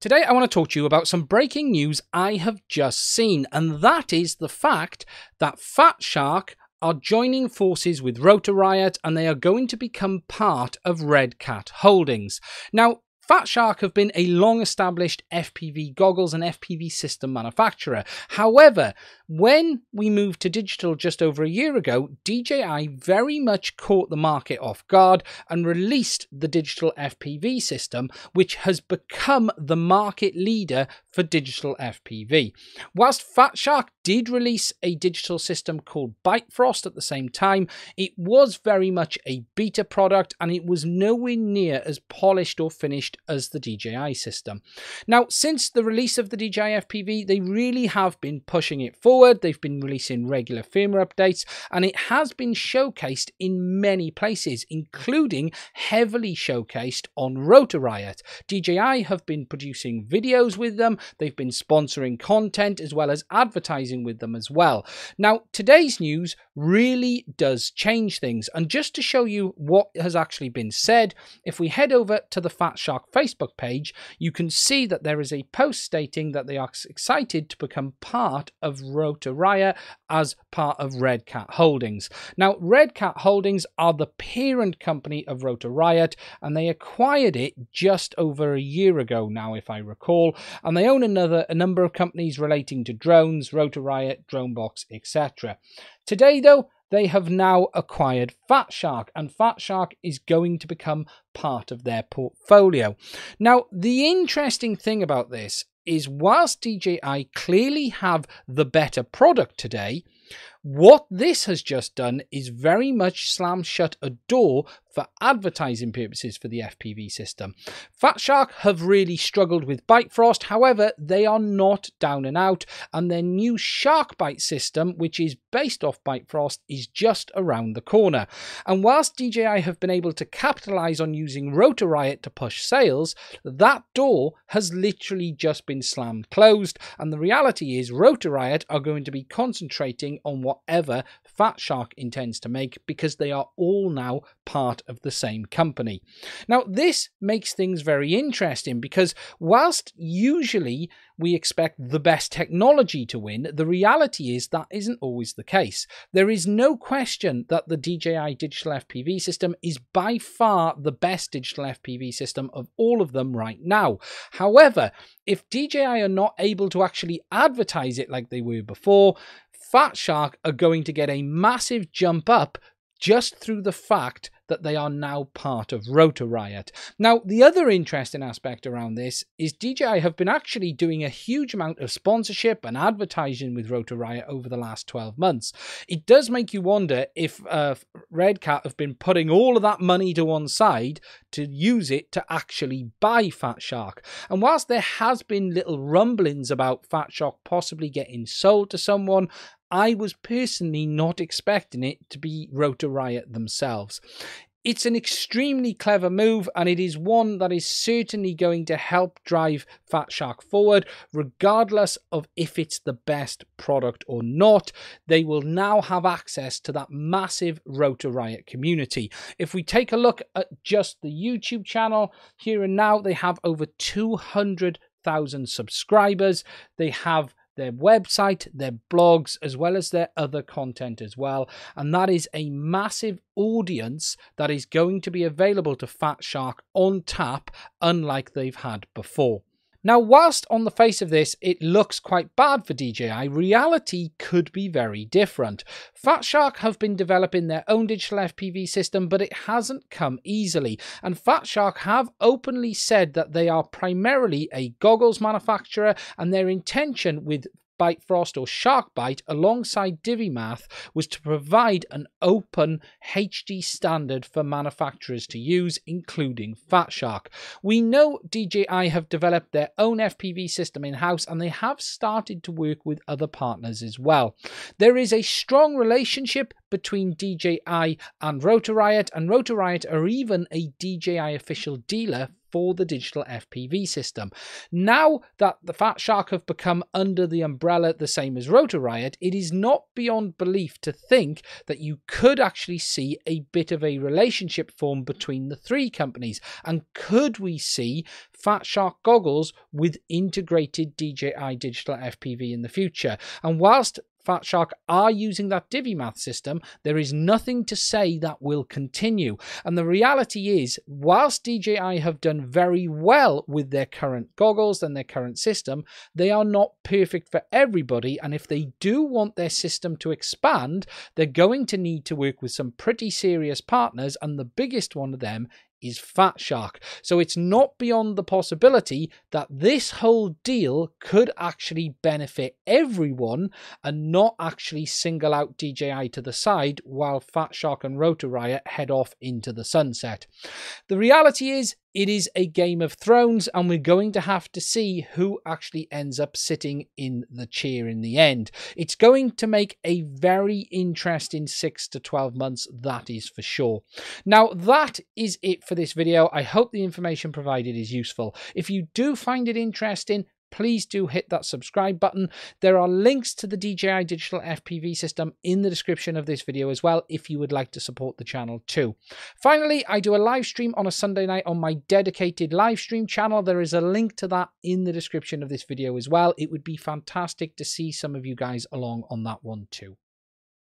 Today, I want to talk to you about some breaking news I have just seen, and that is the fact that Fat Shark are joining forces with Rotor Riot and they are going to become part of Red Cat Holdings. Now, Fat Shark have been a long established FPV goggles and FPV system manufacturer. However, when we moved to digital just over a year ago, DJI very much caught the market off guard and released the digital FPV system, which has become the market leader for digital FPV. Whilst Fat Shark did release a digital system called Byte Frost at the same time, it was very much a beta product and it was nowhere near as polished or finished as the DJI system. Now, since the release of the DJI FPV, they really have been pushing it forward. They've been releasing regular firmware updates, and it has been showcased in many places, including heavily showcased on Rotor Riot. DJI have been producing videos with them, they've been sponsoring content as well as advertising with them as well. Now, today's news really does change things, and just to show you what has actually been said, if we head over to the Fat Shark Facebook page, you can see that there is a post stating that they are excited to become part of Rotor Riot as part of Red Cat Holdings. Now, Red Cat Holdings are the parent company of Rotor Riot, and they acquired it just over a year ago now, if I recall, and they own another a number of companies relating to drones, Rotor Riot, Dronebox, etc. Today, though, they have now acquired Fat Shark, and Fat Shark is going to become part of their portfolio. Now, the interesting thing about this is whilst DJI clearly have the better product today, what this has just done is very much slam shut a door for advertising purposes for the FPV system. Fat Shark have really struggled with Byte Frost, however, they are not down and out, and their new Shark Byte system, which is based off Byte Frost, is just around the corner. And whilst DJI have been able to capitalize on using Rotor Riot to push sales, that door has literally just been slammed closed, and the reality is Rotor Riot are going to be concentrating on whatever Fat Shark intends to make because they are all now part of the same company. Now, this makes things very interesting because whilst usually we expect the best technology to win, the reality is that isn't always the case. There is no question that the DJI digital FPV system is by far the best digital FPV system of all of them right now. However, if DJI are not able to actually advertise it like they were before, Fat Shark are going to get a massive jump up just through the fact that they are now part of Rotor Riot. Now, the other interesting aspect around this is DJI have been actually doing a huge amount of sponsorship and advertising with Rotor Riot over the last 12 months. It does make you wonder if uh, Red Cat have been putting all of that money to one side to use it to actually buy Fat Shark. And whilst there has been little rumblings about Fat Shark possibly getting sold to someone, I was personally not expecting it to be Rotor Riot themselves. It's an extremely clever move, and it is one that is certainly going to help drive Fat Shark forward, regardless of if it's the best product or not. They will now have access to that massive Rotor Riot community. If we take a look at just the YouTube channel, here and now, they have over 200,000 subscribers. They have their website, their blogs, as well as their other content as well. And that is a massive audience that is going to be available to Fat Shark on tap, unlike they've had before. Now, whilst on the face of this it looks quite bad for DJI, reality could be very different. Fat Shark have been developing their own digital FPV system, but it hasn't come easily. And Fat Shark have openly said that they are primarily a goggles manufacturer, and their intention with Byte Frost or Shark Byte alongside DiviMath was to provide an open HD standard for manufacturers to use, including Fat Shark. We know DJI have developed their own FPV system in house and they have started to work with other partners as well. There is a strong relationship between DJI and Rotor Riot, and Rotor Riot are even a DJI official dealer for the digital FPV system. Now that the Fat Shark have become under the umbrella the same as Rotor Riot, it is not beyond belief to think that you could actually see a bit of a relationship form between the three companies. And could we see Fat Shark goggles with integrated DJI digital FPV in the future? And whilst Fat Shark are using that DiviMath system, there is nothing to say that will continue. And the reality is, whilst DJI have done very well with their current goggles and their current system, they are not perfect for everybody. And if they do want their system to expand, they're going to need to work with some pretty serious partners. And the biggest one of them is Fat Shark. So it's not beyond the possibility that this whole deal could actually benefit everyone and not actually single out DJI to the side while Fat Shark and Rotor Riot head off into the sunset. The reality is, it is a Game of Thrones, and we're going to have to see who actually ends up sitting in the chair in the end. It's going to make a very interesting 6 to 12 months, that is for sure. Now, that is it for this video. I hope the information provided is useful. If you do find it interesting, please do hit that subscribe button. There are links to the DJI Digital FPV system in the description of this video as well if you would like to support the channel too. Finally, I do a live stream on a Sunday night on my dedicated live stream channel. There is a link to that in the description of this video as well. It would be fantastic to see some of you guys along on that one too.